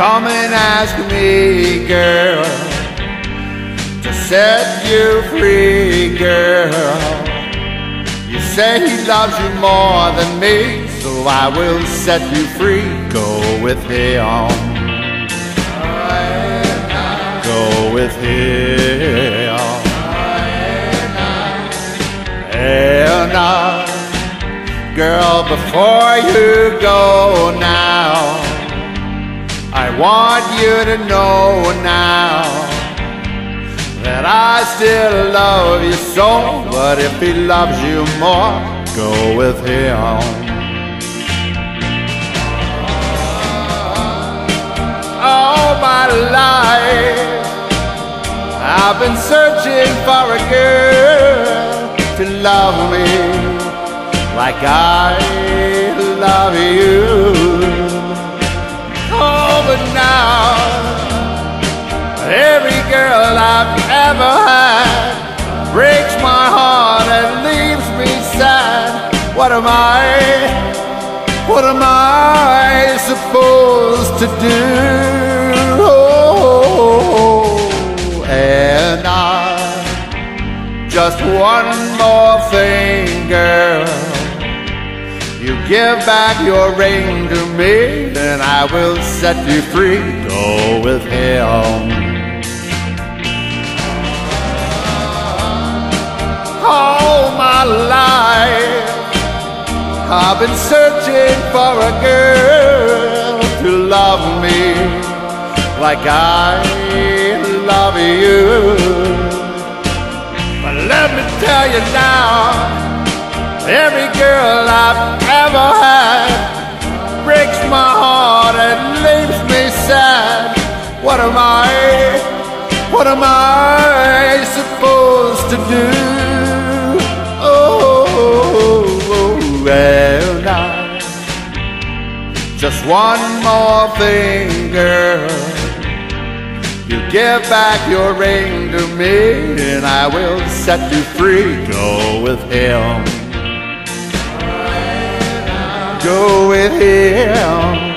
come and ask me, girl, to set you free, girl. You say he loves you more than me, so I will set you free. Go with him. Go with him. Girl, before you go now, I want you to know now that I still love you so. But if he loves you more, go with him. All my life, I've been searching for a girl to love me like I love you. I've ever had breaks my heart and leaves me sad. What am I? What am I supposed to do? Oh, Anna just one more thing, girl. You give back your ring to me, then I will set you free. Go with him. I've been searching for a girl to love me like I love you. But let me tell you now. Every girl I've ever had breaks my heart and leaves me sad. What am I? What am I supposed to do? Just one more thing, girl. You give back your ring to me, and I will set you free. Go with him go with him.